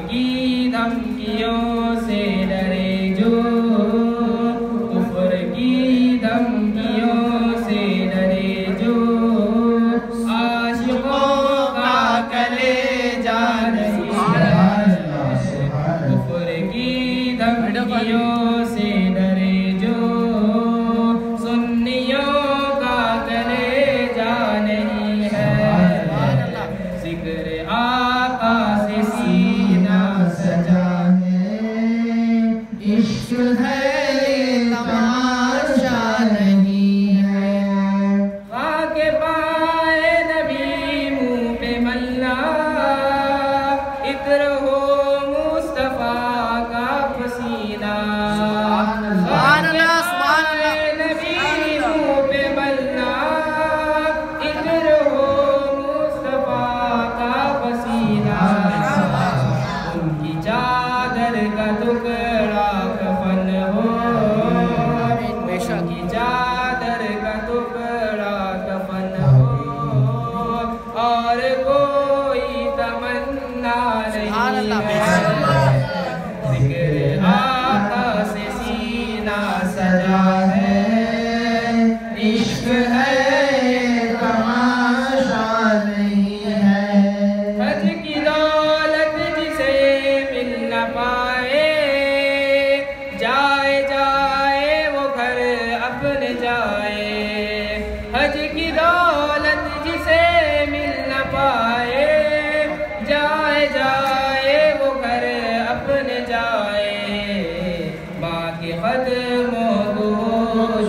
की धमकियों से डरे जो? कुफर की धमकियों से डरे जो? आशिकों का कले जा नहीं कुफर की धमकियों से डरे जो? सुन्नियों का कले जा नहीं है। ज़िक्र आकाश रही है